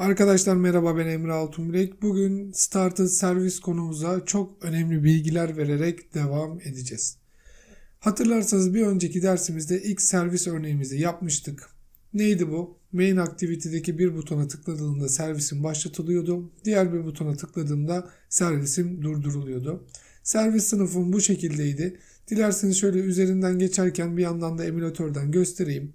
Arkadaşlar merhaba ben Emre Altunbilek. Bugün Started Servis konumuza çok önemli bilgiler vererek devam edeceğiz. Hatırlarsanız bir önceki dersimizde ilk servis örneğimizi yapmıştık. Neydi bu? Main Activity'deki bir butona tıkladığımda servisim başlatılıyordu. Diğer bir butona tıkladığımda servisim durduruluyordu. Servis sınıfım bu şekildeydi. Dilerseniz şöyle üzerinden geçerken bir yandan da emülatörden göstereyim.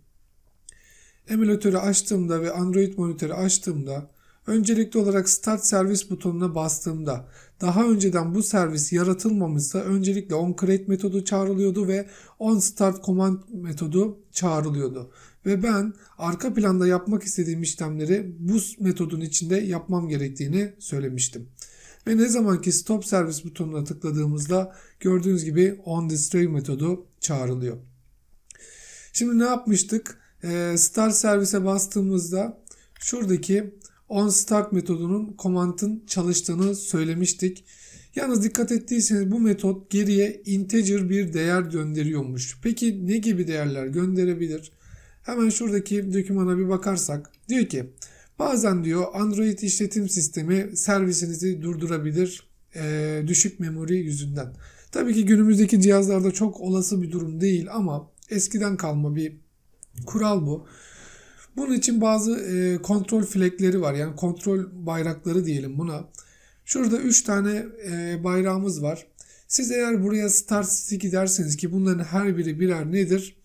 Emülatörü açtığımda ve Android monitörü açtığımda öncelikli olarak Start Servis butonuna bastığımda daha önceden bu servis yaratılmamışsa öncelikle onCreate metodu çağrılıyordu ve onStart command metodu çağrılıyordu. Ve ben arka planda yapmak istediğim işlemleri bu metodun içinde yapmam gerektiğini söylemiştim. Ve ne zamanki stop servis butonuna tıkladığımızda gördüğünüz gibi onDisplay metodu çağrılıyor. Şimdi ne yapmıştık? Ee, start servise bastığımızda şuradaki on start metodunun komandın çalıştığını söylemiştik. Yalnız dikkat ettiyseniz bu metot geriye integer bir değer gönderiyormuş. Peki ne gibi değerler gönderebilir? Hemen şuradaki dokümana bir bakarsak diyor ki bazen diyor Android işletim sistemi servisinizi durdurabilir e, düşük memori yüzünden. Tabii ki günümüzdeki cihazlarda çok olası bir durum değil ama eskiden kalma bir Kural bu. Bunun için bazı e, kontrol flagleri var. Yani kontrol bayrakları diyelim buna. Şurada 3 tane e, bayrağımız var. Siz eğer buraya start stick derseniz ki bunların her biri birer nedir?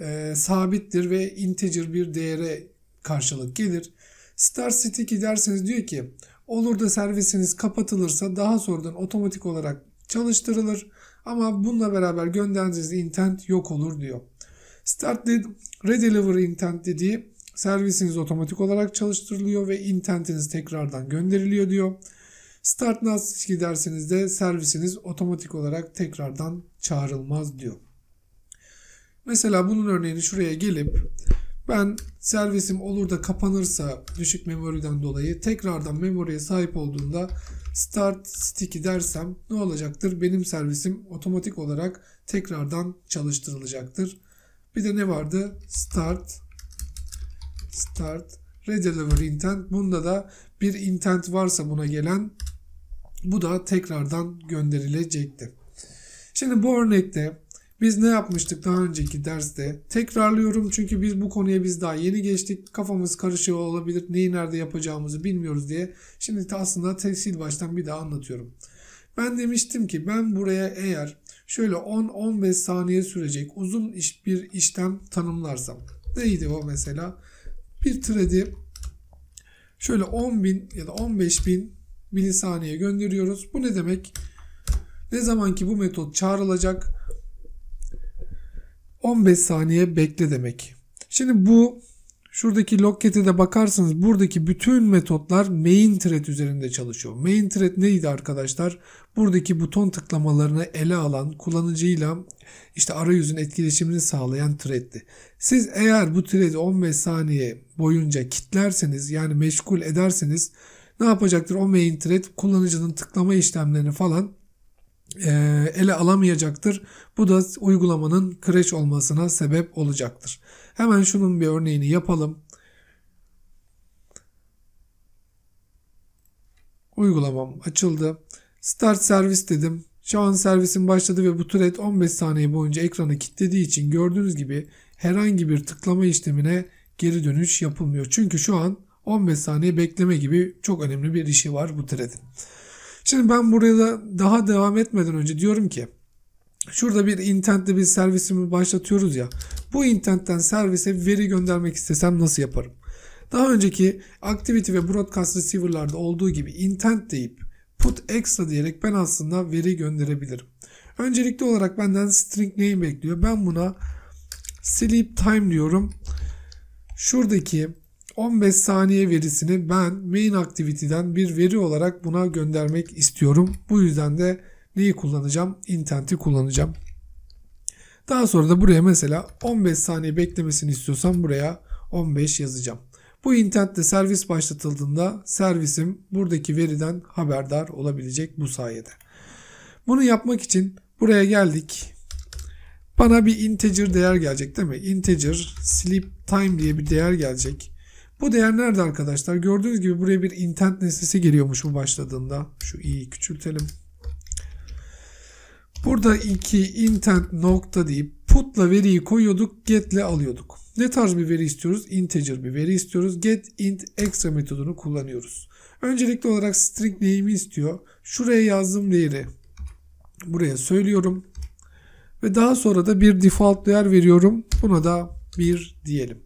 E, sabittir ve integer bir değere karşılık gelir. Start stick derseniz diyor ki olur da servisiniz kapatılırsa daha sonradan otomatik olarak çalıştırılır. Ama bununla beraber gönderdiğiniz intent yok olur diyor. Start Redeliver intent dediği servisiniz otomatik olarak çalıştırılıyor ve intentiniz tekrardan gönderiliyor diyor. Start Nasıl giderseniz de servisiniz otomatik olarak tekrardan çağrılmaz diyor. Mesela bunun örneğini şuraya gelip ben servisim olur da kapanırsa düşük memoriden dolayı tekrardan memoriye sahip olduğunda start sticky dersem ne olacaktır? Benim servisim otomatik olarak tekrardan çalıştırılacaktır. Bir de ne vardı? Start start redeliver intent. Bunda da bir intent varsa buna gelen bu da tekrardan gönderilecekti. Şimdi bu örnekte biz ne yapmıştık daha önceki derste? Tekrarlıyorum çünkü biz bu konuya biz daha yeni geçtik. Kafamız karışıyor olabilir. Neyi nerede yapacağımızı bilmiyoruz diye. Şimdi aslında sil baştan bir daha anlatıyorum. Ben demiştim ki ben buraya eğer şöyle 10-15 saniye sürecek uzun iş bir işlem tanımlarsam. Neydi o mesela? Bir thread'i şöyle 10.000 ya da 15.000 milisaniye gönderiyoruz. Bu ne demek? Ne zaman ki bu metot çağrılacak 15 saniye bekle demek. Şimdi bu Şuradaki logcat'e de bakarsanız buradaki bütün metotlar main thread üzerinde çalışıyor. Main thread neydi arkadaşlar? Buradaki buton tıklamalarını ele alan kullanıcıyla işte arayüzün etkileşimini sağlayan thread'ti. Siz eğer bu thread'i 15 saniye boyunca kitlerseniz yani meşgul ederseniz ne yapacaktır? O main thread kullanıcının tıklama işlemlerini falan ele alamayacaktır. Bu da uygulamanın crash olmasına sebep olacaktır. Hemen şunun bir örneğini yapalım. Uygulamam açıldı. Start servis dedim. Şu an servisin başladı ve bu thread 15 saniye boyunca ekranı kilitlediği için gördüğünüz gibi herhangi bir tıklama işlemine geri dönüş yapılmıyor. Çünkü şu an 15 saniye bekleme gibi çok önemli bir işi var bu thread'in. Şimdi ben burada daha devam etmeden önce diyorum ki şurada bir intentli bir servisimi başlatıyoruz ya. Bu intentten servise veri göndermek istesem nasıl yaparım? Daha önceki Activity ve Broadcast Receiver'larda olduğu gibi intent deyip put extra diyerek ben aslında veri gönderebilirim. Öncelikli olarak benden string name bekliyor. Ben buna sleep time diyorum. Şuradaki 15 saniye verisini ben main activity'den bir veri olarak buna göndermek istiyorum. Bu yüzden de neyi kullanacağım? Intent'i kullanacağım. Daha sonra da buraya mesela 15 saniye beklemesini istiyorsam buraya 15 yazacağım. Bu intentte servis başlatıldığında servisim buradaki veriden haberdar olabilecek bu sayede. Bunu yapmak için buraya geldik. Bana bir integer değer gelecek değil mi? Integer sleep time diye bir değer gelecek. Bu değer nerede arkadaşlar? Gördüğünüz gibi buraya bir intent nesnesi geliyormuş bu başladığında. Şu i'yi küçültelim. Burada iki intent nokta deyip put'la veriyi koyuyorduk, get'le alıyorduk. Ne tarz bir veri istiyoruz? Integer bir veri istiyoruz. Get int extra metodunu kullanıyoruz. Öncelikli olarak string name'i istiyor. Şuraya yazdığım değeri buraya söylüyorum. Ve daha sonra da bir default değer veriyorum. Buna da 1 diyelim.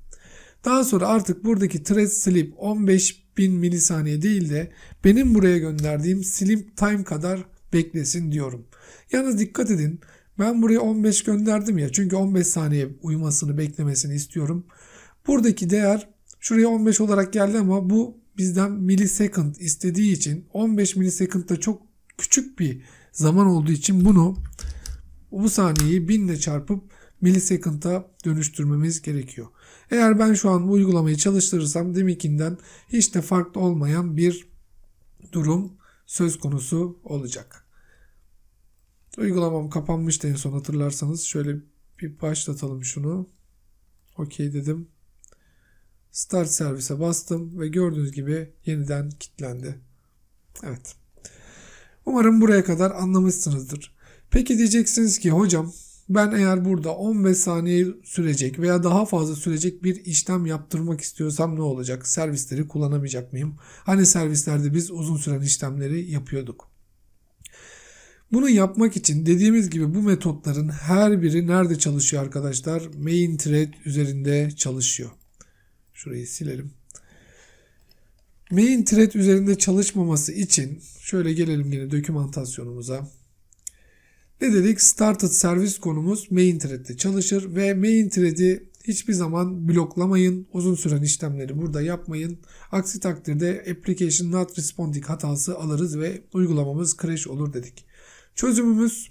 Daha sonra artık buradaki thread sleep 15.000 milisaniye değil de benim buraya gönderdiğim sleep time kadar beklesin diyorum. Yalnız dikkat edin ben buraya 15 gönderdim ya çünkü 15 saniye uyumasını beklemesini istiyorum. Buradaki değer şuraya 15 olarak geldi ama bu bizden millisecond istediği için 15 millisecond da çok küçük bir zaman olduğu için bunu bu saniyeyi 1000 ile çarpıp millisecond'a dönüştürmemiz gerekiyor. Eğer ben şu an bu uygulamayı çalıştırırsam deminkinden hiç de farklı olmayan bir durum söz konusu olacak. Uygulamam kapanmıştı en son hatırlarsanız. Şöyle bir başlatalım şunu. OK dedim. Start servise bastım ve gördüğünüz gibi yeniden kilitlendi. Evet. Umarım buraya kadar anlamışsınızdır. Peki diyeceksiniz ki hocam ben eğer burada 15 saniye sürecek veya daha fazla sürecek bir işlem yaptırmak istiyorsam ne olacak? Servisleri kullanamayacak mıyım? Hani servislerde biz uzun süren işlemleri yapıyorduk. Bunu yapmak için dediğimiz gibi bu metotların her biri nerede çalışıyor arkadaşlar? Main thread üzerinde çalışıyor. Şurayı silelim. Main thread üzerinde çalışmaması için şöyle gelelim yine dokümantasyonumuza. Ne dedik? Started servis konumuz main thread'de çalışır ve main thread'i hiçbir zaman bloklamayın. Uzun süren işlemleri burada yapmayın. Aksi takdirde application not responding hatası alırız ve uygulamamız crash olur dedik. Çözümümüz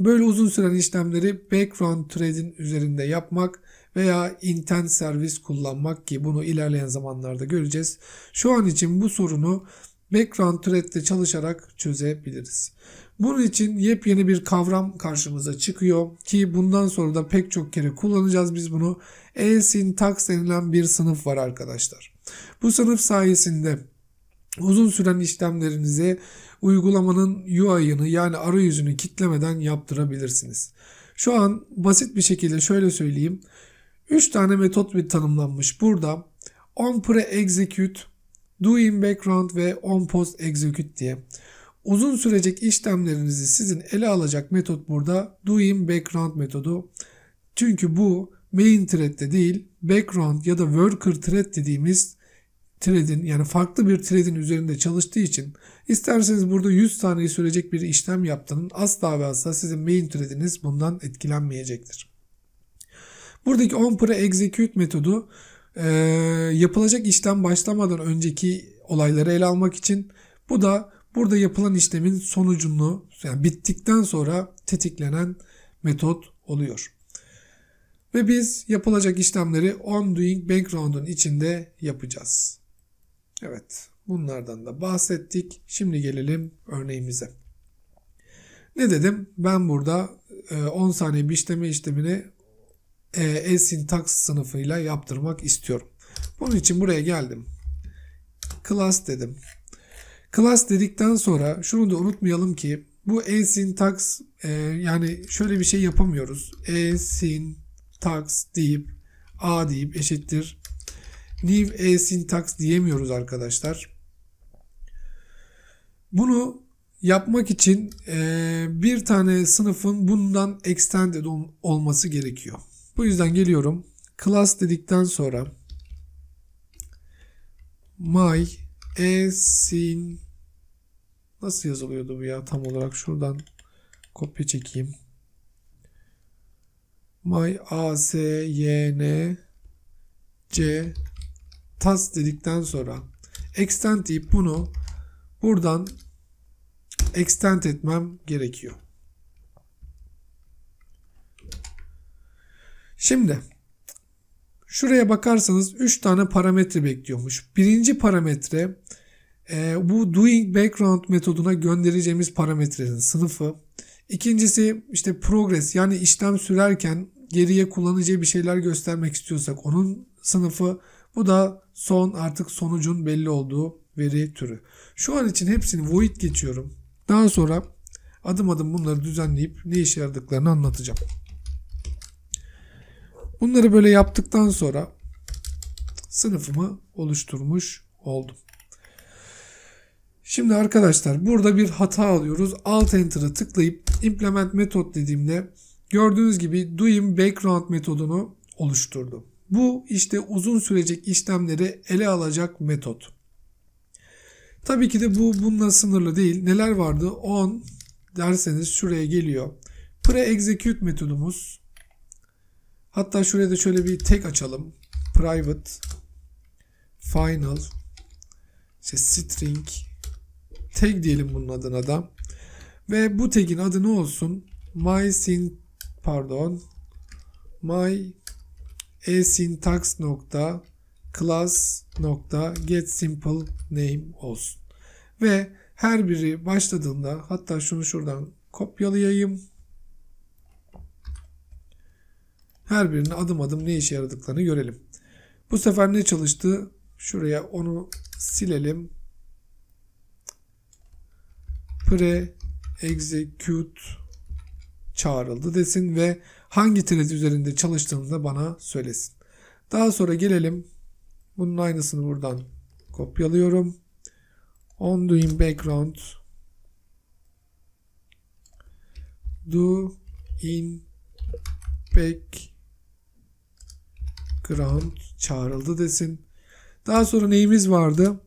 böyle uzun süren işlemleri background thread'in üzerinde yapmak veya intent servis kullanmak ki bunu ilerleyen zamanlarda göreceğiz. Şu an için bu sorunu background thread'de çalışarak çözebiliriz. Bunun için yepyeni bir kavram karşımıza çıkıyor ki bundan sonra da pek çok kere kullanacağız biz bunu. E-syntax denilen bir sınıf var arkadaşlar. Bu sınıf sayesinde uzun süren işlemlerinizi uygulamanın UI'ını yani arayüzünü kitlemeden yaptırabilirsiniz. Şu an basit bir şekilde şöyle söyleyeyim. 3 tane metot bir tanımlanmış burada. On pre execute, do background ve on post execute diye. Uzun sürecek işlemlerinizi sizin ele alacak metot burada do background metodu. Çünkü bu main thread'de değil background ya da worker thread dediğimiz thread'in yani farklı bir thread'in üzerinde çalıştığı için isterseniz burada 100 saniye sürecek bir işlem yaptığının asla ve asla sizin main thread'iniz bundan etkilenmeyecektir. Buradaki onPre execute metodu e, yapılacak işlem başlamadan önceki olayları ele almak için bu da burada yapılan işlemin sonucunu yani bittikten sonra tetiklenen metot oluyor. Ve biz yapılacak işlemleri onDoing background'un içinde yapacağız. Evet bunlardan da bahsettik. Şimdi gelelim örneğimize. Ne dedim? Ben burada 10 saniye bir işleme işlemini e-syntax sınıfıyla yaptırmak istiyorum. Bunun için buraya geldim. Class dedim. Class dedikten sonra şunu da unutmayalım ki bu e-syntax e, yani şöyle bir şey yapamıyoruz. E-syntax deyip a deyip eşittir new e-syntax diyemiyoruz arkadaşlar. Bunu yapmak için e, bir tane sınıfın bundan extended olması gerekiyor. Bu yüzden geliyorum. Class dedikten sonra my esin nasıl yazılıyordu bu ya tam olarak şuradan kopya çekeyim. My a s y n c tas dedikten sonra extend deyip bunu buradan extend etmem gerekiyor. Şimdi şuraya bakarsanız 3 tane parametre bekliyormuş. Birinci parametre e, bu doing background metoduna göndereceğimiz parametrenin sınıfı. İkincisi işte progress yani işlem sürerken geriye kullanacağı bir şeyler göstermek istiyorsak onun sınıfı. Bu da son artık sonucun belli olduğu veri türü. Şu an için hepsini void geçiyorum. Daha sonra adım adım bunları düzenleyip ne işe yaradıklarını anlatacağım. Bunları böyle yaptıktan sonra sınıfımı oluşturmuş oldum. Şimdi arkadaşlar burada bir hata alıyoruz. Alt Enter'ı tıklayıp implement metot dediğimde gördüğünüz gibi doing background metodunu oluşturdu. Bu işte uzun sürecek işlemleri ele alacak metot. Tabii ki de bu bununla sınırlı değil. Neler vardı? On derseniz şuraya geliyor. Pre-execute metodumuz. Hatta şuraya da şöyle bir tek açalım. Private final işte string tag diyelim bunun adına da. Ve bu tagin adı ne olsun? My sin pardon my asyntax nokta class nokta get simple name olsun. Ve her biri başladığında hatta şunu şuradan kopyalayayım. Her birinin adım adım ne işe yaradıklarını görelim. Bu sefer ne çalıştı? Şuraya onu silelim. Pre execute çağrıldı desin ve hangi thread üzerinde çalıştığını da bana söylesin. Daha sonra gelelim. Bunun aynısını buradan kopyalıyorum. On doing background do in background çağrıldı desin. Daha sonra neyimiz vardı?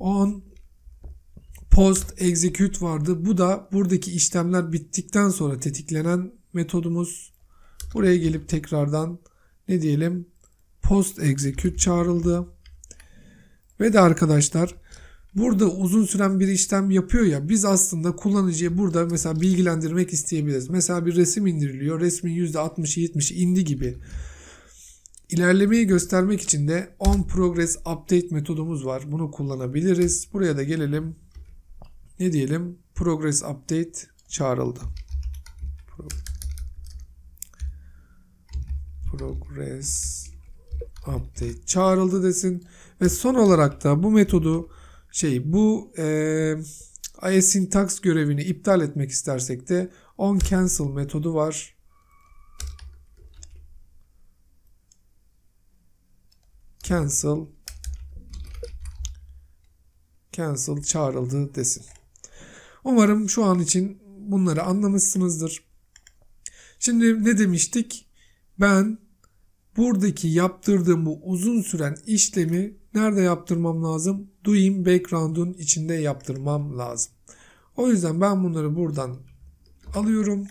On post execute vardı. Bu da buradaki işlemler bittikten sonra tetiklenen metodumuz. Buraya gelip tekrardan ne diyelim? Post execute çağrıldı. Ve de arkadaşlar burada uzun süren bir işlem yapıyor ya biz aslında kullanıcıya burada mesela bilgilendirmek isteyebiliriz. Mesela bir resim indiriliyor. Resmin %60'ı 70'i indi gibi. İlerlemeyi göstermek için de on progress update metodumuz var. Bunu kullanabiliriz. Buraya da gelelim. Ne diyelim? Progress update çağrıldı. Progress update çağrıldı desin. Ve son olarak da bu metodu şey bu e, syntax görevini iptal etmek istersek de on cancel metodu var. Cancel cancel çağrıldı desin. Umarım şu an için bunları anlamışsınızdır. Şimdi ne demiştik? Ben buradaki yaptırdığım bu uzun süren işlemi nerede yaptırmam lazım? Doing background'un içinde yaptırmam lazım. O yüzden ben bunları buradan alıyorum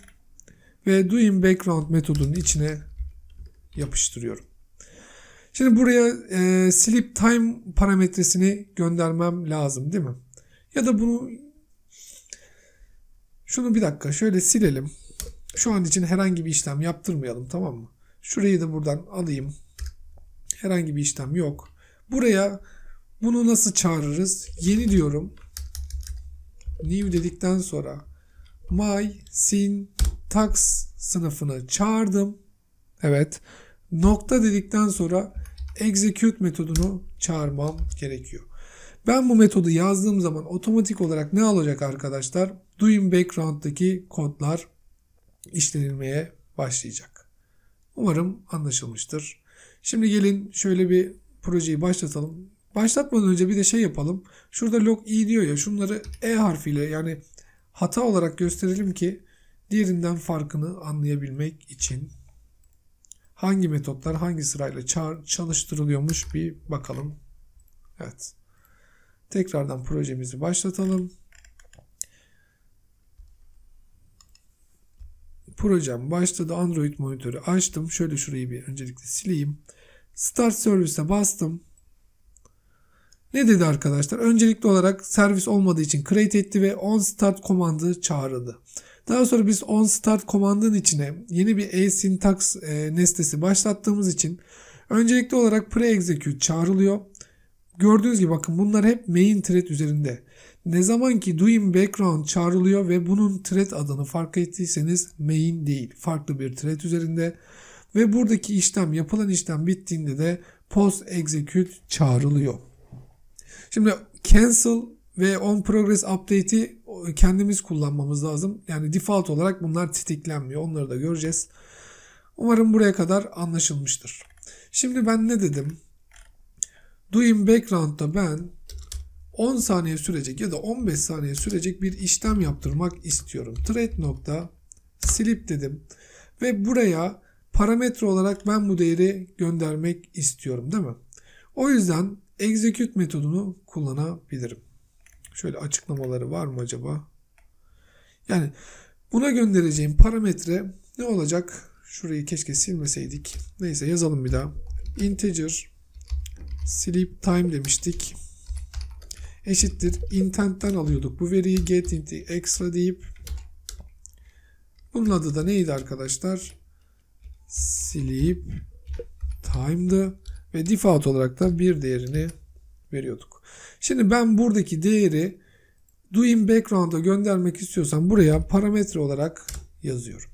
ve doing background metodunun içine yapıştırıyorum. Şimdi buraya e, sleep time parametresini göndermem lazım değil mi? Ya da bunu şunu bir dakika şöyle silelim. Şu an için herhangi bir işlem yaptırmayalım tamam mı? Şurayı da buradan alayım. Herhangi bir işlem yok. Buraya bunu nasıl çağırırız? Yeni diyorum. New dedikten sonra my syntax sınıfını çağırdım. Evet. Nokta dedikten sonra execute metodunu çağırmam gerekiyor. Ben bu metodu yazdığım zaman otomatik olarak ne olacak arkadaşlar? Doing background'daki kodlar işlenilmeye başlayacak. Umarım anlaşılmıştır. Şimdi gelin şöyle bir projeyi başlatalım. Başlatmadan önce bir de şey yapalım. Şurada log i diyor ya şunları e harfiyle yani hata olarak gösterelim ki diğerinden farkını anlayabilmek için hangi metotlar hangi sırayla çalıştırılıyormuş bir bakalım. Evet. Tekrardan projemizi başlatalım. Projem başladı. Android monitörü açtım. Şöyle şurayı bir öncelikle sileyim. Start Service'e bastım. Ne dedi arkadaşlar? Öncelikli olarak servis olmadığı için create etti ve on start komandı çağrıldı. Daha sonra biz on start komandının içine yeni bir asyntax e, nesnesi başlattığımız için öncelikli olarak pre-execute çağrılıyor. Gördüğünüz gibi bakın bunlar hep main thread üzerinde. Ne zaman ki doing background çağrılıyor ve bunun thread adını fark ettiyseniz main değil farklı bir thread üzerinde. ve buradaki işlem yapılan işlem bittiğinde de post execute çağrılıyor. Şimdi cancel ve on progress update'i kendimiz kullanmamız lazım. Yani default olarak bunlar tetiklenmiyor. Onları da göreceğiz. Umarım buraya kadar anlaşılmıştır. Şimdi ben ne dedim? Doing background'da ben 10 saniye sürecek ya da 15 saniye sürecek bir işlem yaptırmak istiyorum. Thread nokta sleep dedim. Ve buraya parametre olarak ben bu değeri göndermek istiyorum değil mi? O yüzden execute metodunu kullanabilirim. Şöyle açıklamaları var mı acaba? Yani buna göndereceğim parametre ne olacak? Şurayı keşke silmeseydik. Neyse yazalım bir daha. Integer sleep time demiştik. Eşittir. Intent'ten alıyorduk bu veriyi. Get into extra deyip bunun adı da neydi arkadaşlar? Sleep time'dı ve default olarak da bir değerini veriyorduk. Şimdi ben buradaki değeri doing background'a göndermek istiyorsam buraya parametre olarak yazıyorum.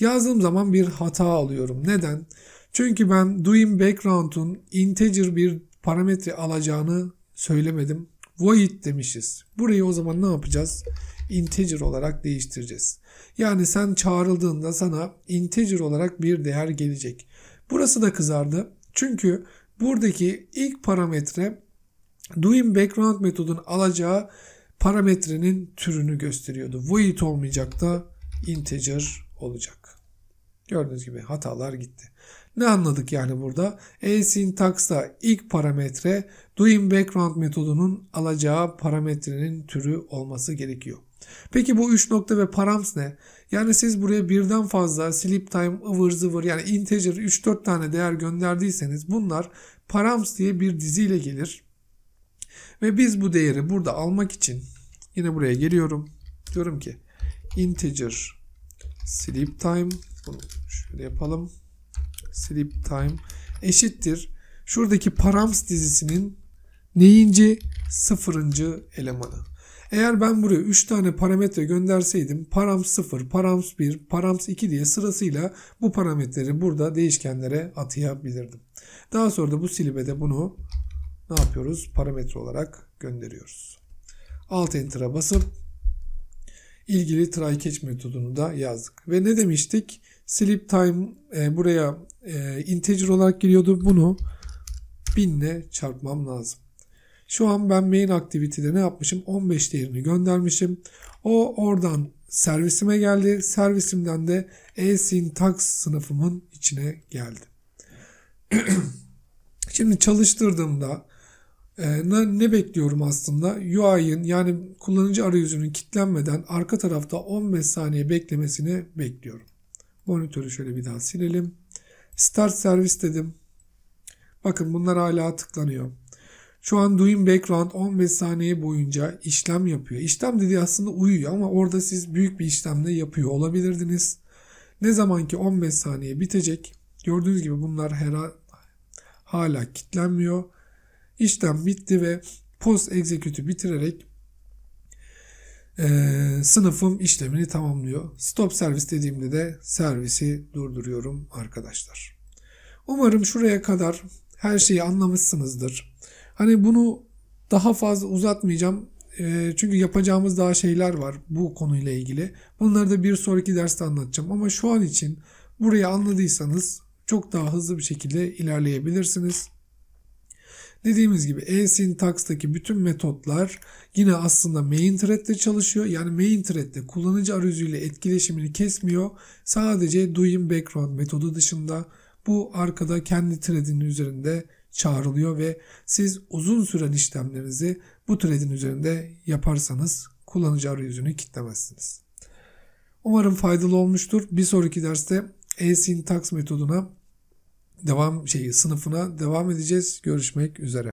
Yazdığım zaman bir hata alıyorum. Neden? Çünkü ben doing background'un integer bir parametre alacağını söylemedim. Void demişiz. Burayı o zaman ne yapacağız? Integer olarak değiştireceğiz. Yani sen çağrıldığında sana integer olarak bir değer gelecek. Burası da kızardı. Çünkü buradaki ilk parametre doing background metodun alacağı parametrenin türünü gösteriyordu. Void olmayacak da integer olacak. Gördüğünüz gibi hatalar gitti. Ne anladık yani burada? E-syntax'ta ilk parametre doing background metodunun alacağı parametrenin türü olması gerekiyor. Peki bu 3 nokta ve params ne? Yani siz buraya birden fazla sleep time, ıvır zıvır yani integer 3-4 tane değer gönderdiyseniz bunlar params diye bir diziyle gelir. Ve biz bu değeri burada almak için yine buraya geliyorum. Diyorum ki integer sleep time bunu şöyle yapalım. Sleep time eşittir. Şuradaki params dizisinin neyinci? Sıfırıncı elemanı. Eğer ben buraya 3 tane parametre gönderseydim params 0, params 1, params 2 diye sırasıyla bu parametreleri burada değişkenlere atayabilirdim. Daha sonra da bu silibede bunu ne yapıyoruz? Parametre olarak gönderiyoruz. Alt enter'a basıp ilgili try catch metodunu da yazdık. Ve ne demiştik? Sleep time e, buraya e, integer olarak giriyordu. Bunu 1000 ile çarpmam lazım. Şu an ben main aktivitede ne yapmışım? 15 değerini göndermişim. O oradan servisime geldi. Servisimden de e-syntax sınıfımın içine geldi. Şimdi çalıştırdığımda ne, ne bekliyorum aslında? UI'ın yani kullanıcı arayüzünün kilitlenmeden arka tarafta 15 saniye beklemesini bekliyorum. Monitörü şöyle bir daha silelim. Start servis dedim. Bakın bunlar hala tıklanıyor. Şu an doing background 15 saniye boyunca işlem yapıyor. İşlem dediği aslında uyuyor ama orada siz büyük bir işlemle yapıyor olabilirdiniz. Ne zaman ki 15 saniye bitecek. Gördüğünüz gibi bunlar her hala kilitlenmiyor. İşlem bitti ve post execute'ü bitirerek e, sınıfım işlemini tamamlıyor. Stop servis dediğimde de servisi durduruyorum arkadaşlar. Umarım şuraya kadar her şeyi anlamışsınızdır. Hani bunu daha fazla uzatmayacağım. E, çünkü yapacağımız daha şeyler var bu konuyla ilgili. Bunları da bir sonraki derste anlatacağım. Ama şu an için burayı anladıysanız çok daha hızlı bir şekilde ilerleyebilirsiniz. Dediğimiz gibi e-syntax'taki bütün metotlar yine aslında main thread'de çalışıyor. Yani main thread'de kullanıcı arayüzüyle etkileşimini kesmiyor. Sadece doing background metodu dışında bu arkada kendi thread'in üzerinde çağrılıyor ve siz uzun süren işlemlerinizi bu thread'in üzerinde yaparsanız kullanıcı arayüzünü kitlemezsiniz. Umarım faydalı olmuştur. Bir sonraki derste e-syntax metoduna devam şeyi sınıfına devam edeceğiz. Görüşmek üzere.